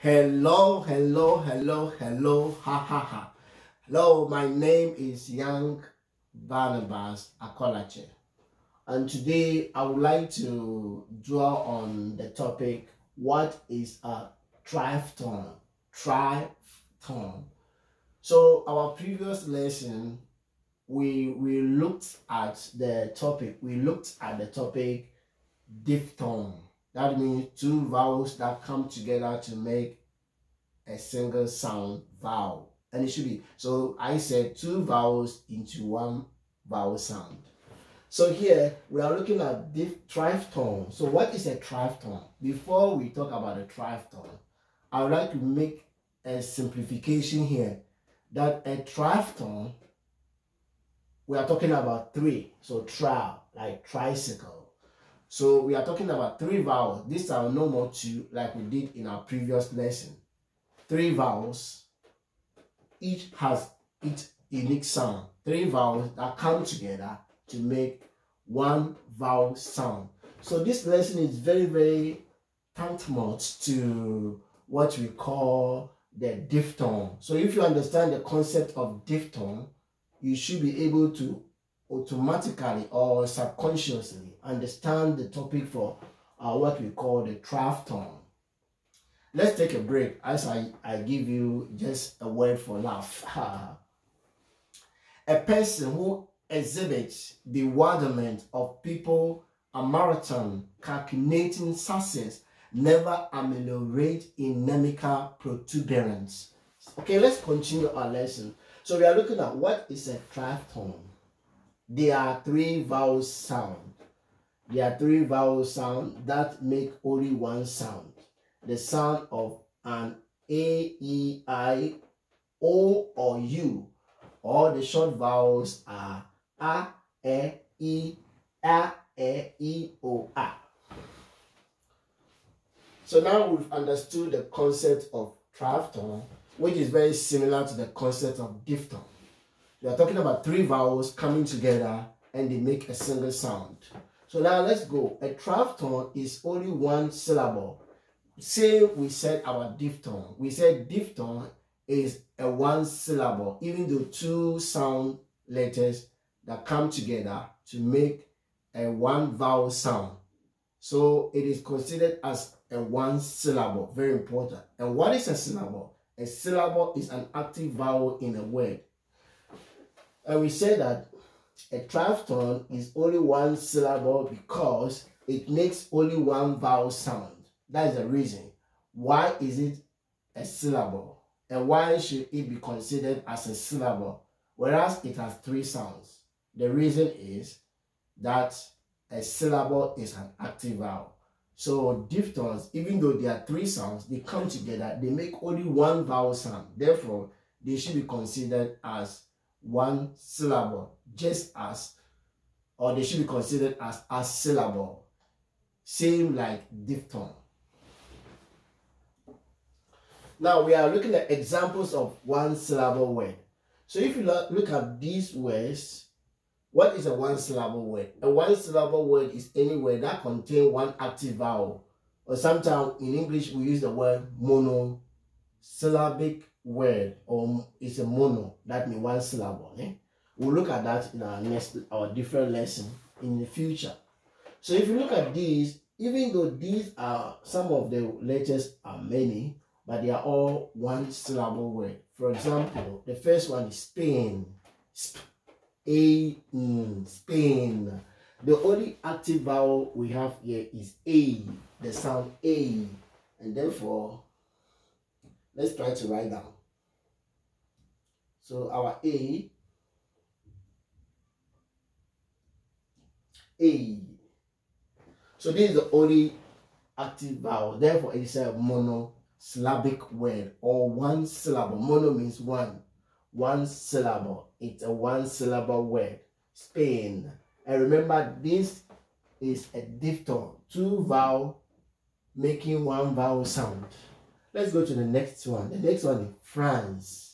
Hello, hello, hello, hello, ha ha ha. Hello, my name is Young Barnabas Acolatse. And today I would like to draw on the topic what is a triphthong? Triphthong. So our previous lesson we we looked at the topic. We looked at the topic diphthong that means two vowels that come together to make a single sound vowel. And it should be, so I said two vowels into one vowel sound. So here we are looking at diff triphthong. So what is a triphthong? Before we talk about a triphthong, I would like to make a simplification here that a triphthong, we are talking about three. So tri, like tricycle so we are talking about three vowels. These are no more two like we did in our previous lesson. Three vowels. Each has its unique sound. Three vowels that come together to make one vowel sound. So this lesson is very, very tantamount to what we call the diphthong. So if you understand the concept of diphthong, you should be able to automatically or subconsciously understand the topic for uh, what we call the triphthong. Let's take a break as I, I give you just a word for laugh. a person who exhibits the bewilderment of people, a marathon calculating success, never ameliorate inimical protuberance. Okay, let's continue our lesson. So we are looking at what is a triphthong there are three vowel sound. There are three vowel sound that make only one sound. The sound of an A, E, I, O, or U. All the short vowels are A, E, E, A, E, E, O, A. So now we've understood the concept of triphthong, which is very similar to the concept of diphthong. We are talking about three vowels coming together and they make a single sound. So now let's go. A triphthong is only one syllable. Say we said our diphthong. We said diphthong is a one syllable, even though two sound letters that come together to make a one vowel sound. So it is considered as a one syllable. Very important. And what is a syllable? A syllable is an active vowel in a word. And we say that a triphthong is only one syllable because it makes only one vowel sound. That is the reason. Why is it a syllable? And why should it be considered as a syllable? Whereas it has three sounds. The reason is that a syllable is an active vowel. So diphthongs, even though they are three sounds, they come together, they make only one vowel sound. Therefore, they should be considered as one syllable, just as, or they should be considered as a syllable, same like diphthong. Now we are looking at examples of one syllable word. So if you look at these words, what is a one syllable word? A one syllable word is any word that contains one active vowel. Or sometimes in English we use the word monosyllabic word or it's a mono that means one syllable eh? we'll look at that in our next our different lesson in the future. So if you look at these even though these are some of the letters are many but they are all one syllable word. For example the first one is spain Sp a spain. The only active vowel we have here is a the sound a. And therefore let's try to write down so our A, A. So this is the only active vowel. Therefore, it is a monosyllabic word or one syllable. Mono means one. One syllable. It's a one syllable word. Spain. And remember, this is a diphthong. Two vowel making one vowel sound. Let's go to the next one. The next one is France.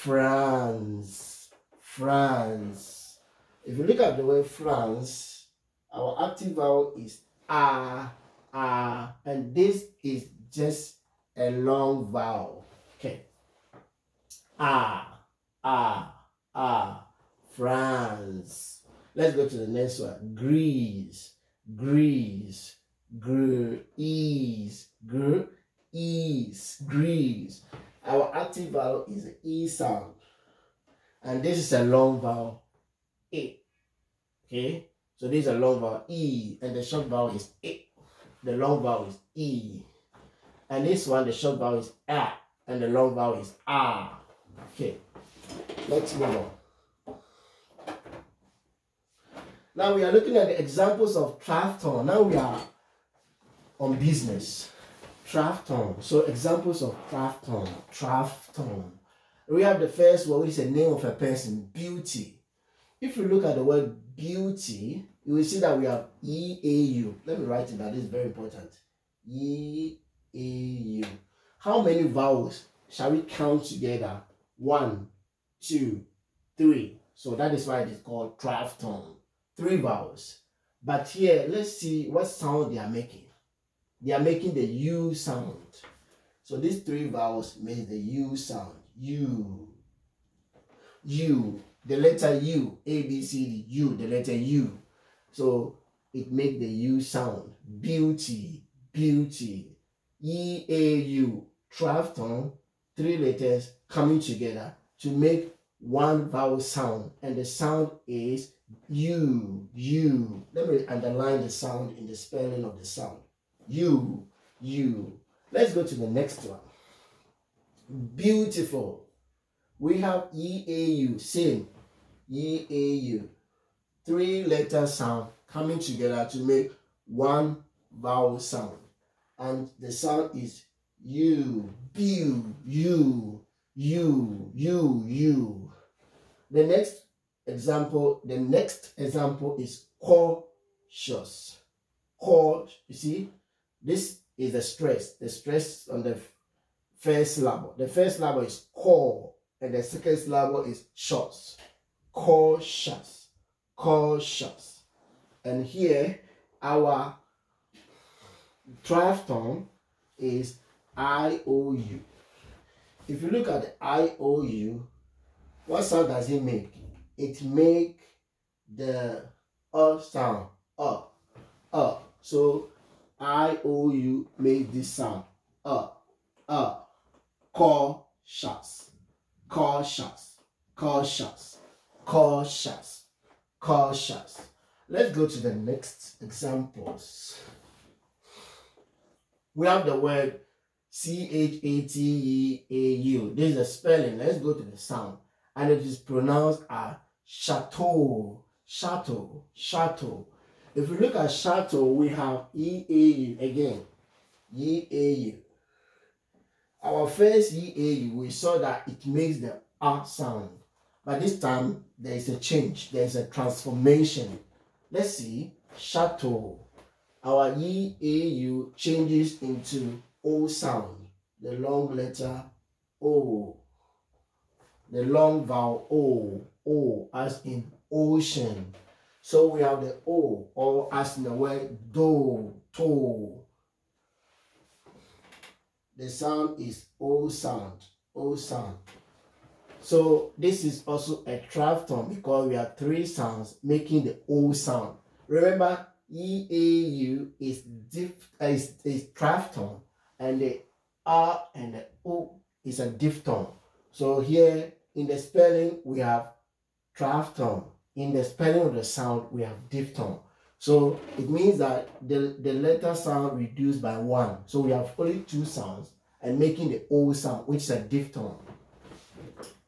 France. France. If you look at the word France, our active vowel is ah, ah, and this is just a long vowel. Okay. Ah, ah, ah. France. Let's go to the next one. Greece, Greece, Greece, Greece, Greece. Our active vowel is E sound. And this is a long vowel, A. Okay? So this is a long vowel, E. And the short vowel is A. The long vowel is E. And this one, the short vowel is A. And the long vowel is A. Okay. Let's move on. Now we are looking at the examples of triphthong. Now we are on business. Triphthong. So examples of triphthong. Triphthong. We have the first one, which is the name of a person, beauty. If you look at the word beauty, you will see that we have E-A-U. Let me write it down. This is very important. E-A-U. How many vowels shall we count together? One, two, three. So that is why it is called triphthong three vowels. But here, let's see what sound they are making. They are making the U sound. So these three vowels make the U sound. U. U. The letter U. A, B, C, D. U. The letter U. So it make the U sound. Beauty. Beauty. E, A, U. Triphthong. Three letters coming together to make one vowel sound. And the sound is U. U. Let me underline the sound in the spelling of the sound. You, you. Let's go to the next one. Beautiful. We have E-A-U, same. E-A-U. Three letter sound coming together to make one vowel sound. And the sound is you, you, you, you, you, you. The next example, the next example is cautious. Cautious, you see, this is the stress, the stress on the first syllable. The first syllable is call, and the second syllable is shots. Cautious, cautious. And here, our triphthong is I-O-U. If you look at the I-O-U, what sound does it make? it make the uh sound uh uh so i o u make this sound. Uh uh call shots. Call shots. Let's go to the next examples. We have the word c-h-a-t-e-a-u this is the spelling. Let's go to the sound. And it is pronounced as chateau, chateau, chateau. If we look at chateau, we have E-A-U again. E-A-U. Our first E-A-U, we saw that it makes the R sound. But this time, there is a change. There is a transformation. Let's see. Chateau. Our E-A-U changes into O sound. The long letter O. The long vowel O. O as in ocean. So we have the O or as in the word do, to. The sound is O sound, O sound. So this is also a triphthong because we have three sounds making the O sound. Remember, E A U is diff is, is triphthong and the R and the O is a diphthong. So here in the spelling we have triphthong. In the spelling of the sound, we have diphthong. So it means that the, the letter sound reduced by one. So we have only two sounds and making the O sound, which is a diphthong.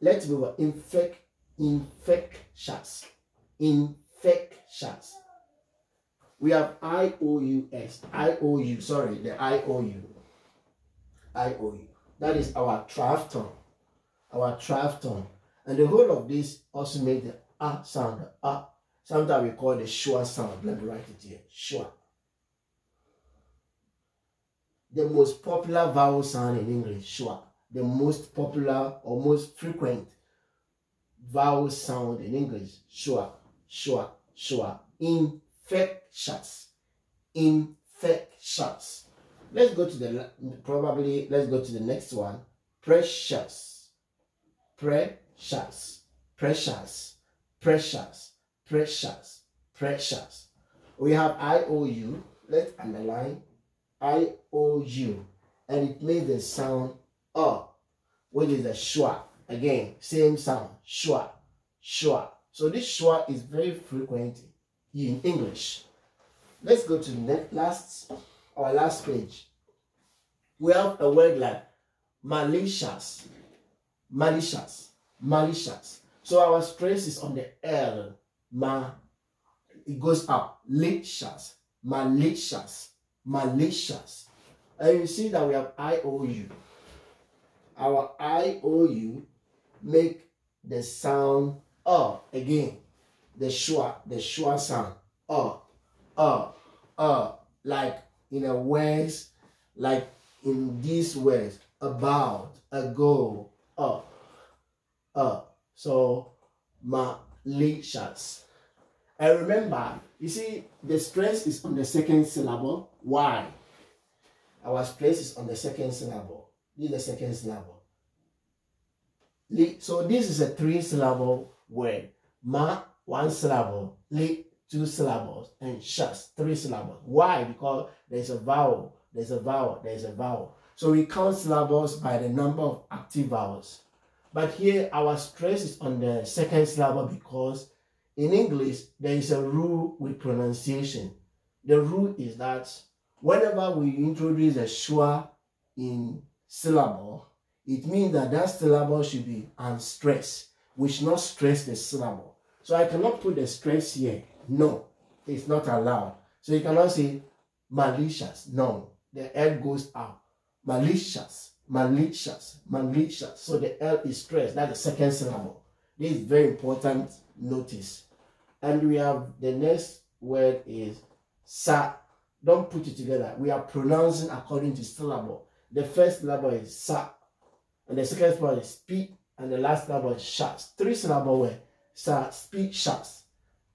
Let's move on. Infect, infectious, infectious. We have I O U S, I O U. Sorry, the I O U, I O U. That is our triphthong, our triphthong. And the whole of this also makes the ah sound, ah. Sometimes we call the schwa sound. Let me write it here. Schwa. The most popular vowel sound in English, schwa. The most popular or most frequent vowel sound in English, schwa, schwa, schwa. Infectious. Infectious. Let's go to the probably let's go to the next one. Precious. Precious. Precious. Precious. Precious. Precious. We have IOU. Let's underline IOU. And it makes the sound uh, which is a schwa. Again, same sound. Schwa. Schwa. So this schwa is very frequent in English. Let's go to the next, last our last page. We have a word like malicious, malicious, malicious. So our stress is on the L, ma, it goes up, malicious, malicious, malicious. And you see that we have IOU. Our IOU make the sound uh again. The schwa, the schwa sound. Uh, uh, uh, like in a words, like in these words, about, ago, up, up. So, malicious. And remember, you see, the stress is on the second syllable. Why? Our stress is on the second syllable. This is the second syllable. So this is a three syllable word. Ma, one syllable. Li, two syllables. And shas, three syllables. Why? Because there's a vowel, there's a vowel, there's a vowel. So we count syllables by the number of active vowels. But here our stress is on the second syllable because in English there is a rule with pronunciation. The rule is that whenever we introduce a schwa in syllable, it means that that syllable should be unstressed. We should not stress the syllable. So I cannot put the stress here. No, it's not allowed. So you cannot say malicious. No, the L goes out. Malicious, malicious, malicious. So the L is stressed. That's the second syllable. This is very important notice. And we have the next word is sa. Don't put it together. We are pronouncing according to syllable. The first syllable is sa, and the second syllable is speak, and the last syllable is shas. Three syllable word. Sa, speak, shas.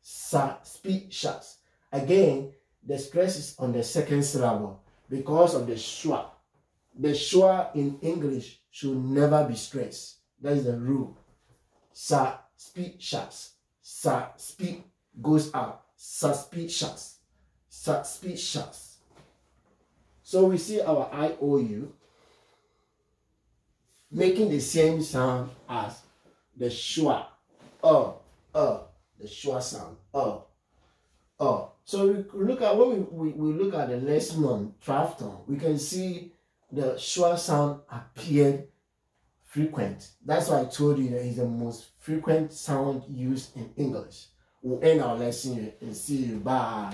Sa, speak, shas. Again, the stress is on the second syllable because of the schwa. The schwa in English should never be stressed. That is the rule. Sa, speak, shas. Sa, speak, goes out. Suspicious. Suspicious. So we see our IOU making the same sound as the schwa. Uh, uh, the schwa sound. Uh, uh. So we look at when we, we, we look at the lesson on triphthong, we can see the schwa sound appeared frequent. That's why I told you that it's the most frequent sound used in English. We'll end our lesson and see you. Bye.